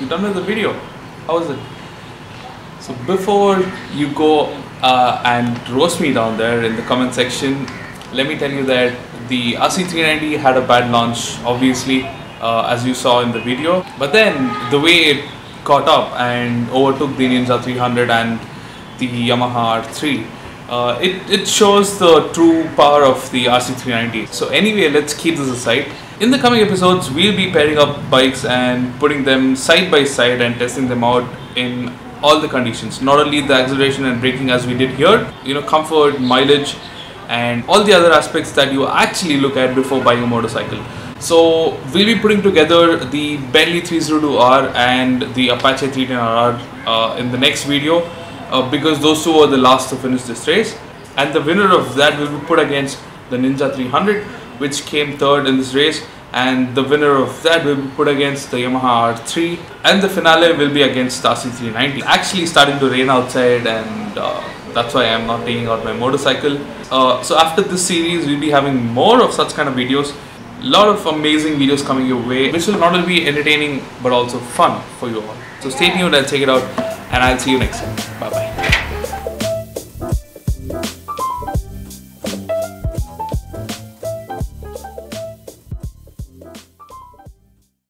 You done with the video? How was it? So before you go uh, and roast me down there in the comment section, let me tell you that the RC390 had a bad launch, obviously, uh, as you saw in the video. But then the way it caught up and overtook the Ninja 300 and the Yamaha R3, uh, it, it shows the true power of the RC390. So anyway, let's keep this aside. In the coming episodes, we'll be pairing up bikes and putting them side by side and testing them out in all the conditions. Not only the acceleration and braking as we did here, you know, comfort, mileage, and all the other aspects that you actually look at before buying a motorcycle. So we'll be putting together the Benelli 302R and the Apache 310RR uh, in the next video uh, because those two were the last to finish this race. And the winner of that will be put against the Ninja 300 which came third in this race and the winner of that will be put against the Yamaha R3 and the finale will be against the RC390. Actually starting to rain outside and uh, that's why I'm not taking out my motorcycle. Uh, so after this series we'll be having more of such kind of videos. A lot of amazing videos coming your way which will not only be entertaining but also fun for you all. So stay tuned and check it out and I'll see you next time. Bye bye.